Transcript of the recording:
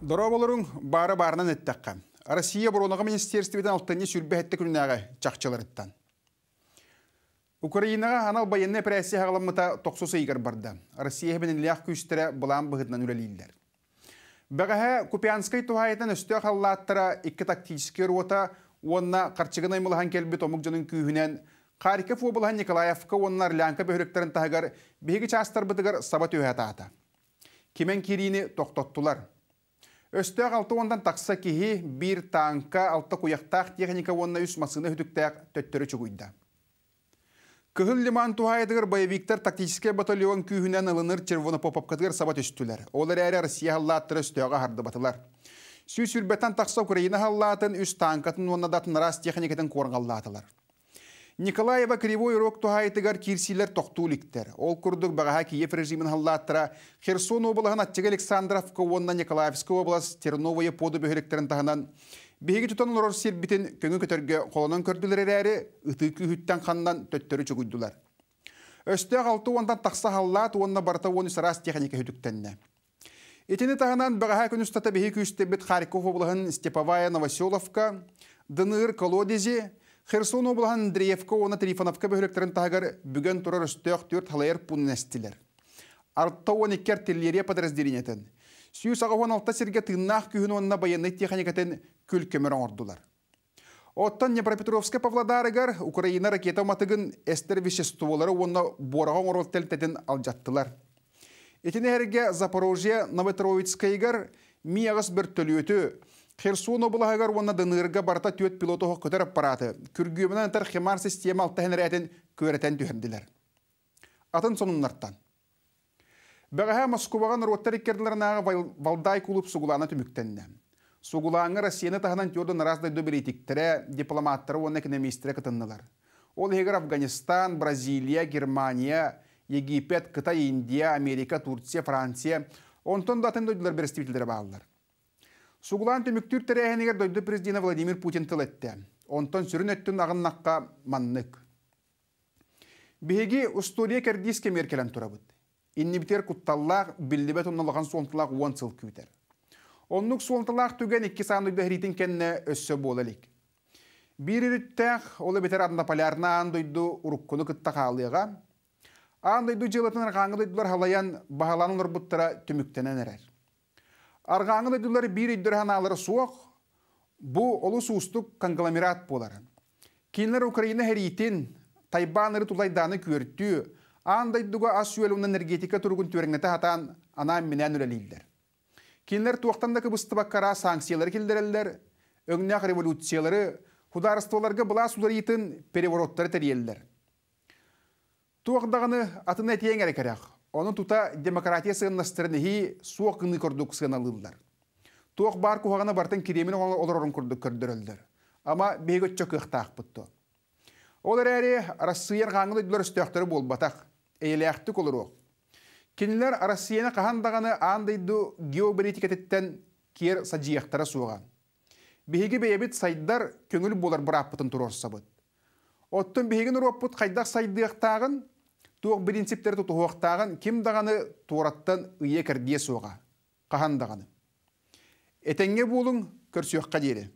Дороболорун бары барынан эттәккә. Россия буронага министерстводан алтыны сүрбәһәтте күннәгә чакчыларыттан. Украинага анал военный операция хагаламыта токсусы игер барды. Россия бенен лях күстәре булан быгытнан үлелилдер. Бәгәһә Купянскай тухайтын өстө халлаттыра ике тактический рота онна карчыгын аймылхан келбит омук жонун күйүнен Харьков облыһы Николаевка оннар лянка бөхөрөктерин тагар биһиги частар бытыгар саба түйәтаата. Кимен кирини тоқтоттулар. Өстөк алты ондан тақса кихи бир танка алты куяқтақ техника онна үс масыны хүтіктәк төттөрі чугуйда. Кыһыл лиман тухайдыгар боевиктер тактический батальон күйінен ылыныр червоны попапкатыгар сабат үстүлер. Олар әрі Россия халлаттыр өстөға харды батылар. Сүй сүрбеттен тақса Украина халлатын үс танкатын онна датын рас техникатын корғаллатылар. Николаева Кривой Рог тухайтыгар кирсилер тоқтууликтер. Ол курдук бағаға Киев режимін халлаттыра Херсон облығын Аттег Александровка, онна Николаевская область, Терновая поды бөхіректерін тағынан Беги тутан лорор сирбитин көңү көтөргө колонон көрдүлөр әрі ыты күйүттен қаннан төттөрү чугуйдулар. Өстө алты ондан тақса халлат онна барта оны сарас техника хүтүктенне. Этини тағынан бағаға күнүстата беги күйістебет Харьков облығын Степовая Новоселовка, Дыныр колодези, Херсон облаһан Андреевка оны Трифоновка бөхөрөктерин тагар бүгөн турар өстөк төрт халайыр пуннестилер. Артта он иккер тиллерия подразделениятын. Сүйүс ағуан алта серге тыннақ күйін онына баянный техникатын күл көмір ордулар. Оттан Днепропетровска Украина ракета матыгын эстер веществолары онына бораған оролтелтетін алжаттылар. Этіне әрге Запорожье Новотроицкайгар мияғыс бір төлөті Херсон облағығар онна дынырға барта төт пилоты көтер аппараты. Күргүйімінен антар химар система алтахын рәтін көрәтен түхенділер. Атын сонуннарттан. Бәғәһә Москваға роттар иккерділернағы валдай кулып сугулана түміктенне. Сугулаңы Россияны тағынан тёрды нараздай дөберитиктері, дипломаттары, оны экономистері кытыннылар. Ол егер Афганистан, Бразилия, Германия, Египет, Кытай, Индия, Америка, Турция, Франция, онтон датын дөйділер берестивителері бағылар. Сугулан төмүктүр тәрәһенегер дойды президент Владимир Путин тылетті. Онтон сүрін өттін ағыннаққа маннык. Беги устурия кәрдиске меркелен турабыт. Иннибитер кутталлақ биллибет онналаған сонтылақ уон сыл күйтер. Оннук сонтылақ түген икки сануйда хритин кенне өссө болалик. Бир үріттәқ олы бетер адында полярна андойду уруккуну кытта қалыға. Андойду жылатын арқаңы дойдулар халаян бағаланын ұрбыттыра түміктенен әрер. Арғаңын өділер бір үйдір ханалары суық, бұл олы суыстық конгломерат боларын. Кейінлер Украина хәритін тайбаныры тулайданы көрттүү, андайдуға ас сүйелуын энергетика тұрғын төріңнеті хатан анам менен үлелейлдер. Кейінлер туақтан да кыбысты баққара санкциялар келдерелдер, өңнәқ революциялары, хударстволарға бұла сулар етін перевороттары тәрелдер. Атын. Оның тута демократия сыгыннастырыныхи суок кыны көрдүк сыгыналылар. Туок бар кухагана бартын киремин олорорун көрдүк көрдөрөлдөр. Ама бейгөтчө кыхтаак бутты. Олар әре Россиян қаңылы дүлөр өстөқтері болбатақ, әйеләқті колыруқ. Кенілер Россияны қағандағаны андайды геополитикатеттен кер саджияқтара суған. Беге бейбіт сайдар көңіл болар бір аппытын тұрор сабыт. Оттын беген ұроппыт қайдақ сайдықтағын Туох принциптер тутуохтааган ким даганы туураттан ые кирдие суога. Кахан даганы. Этеңге булуң көрсүөкка диэри.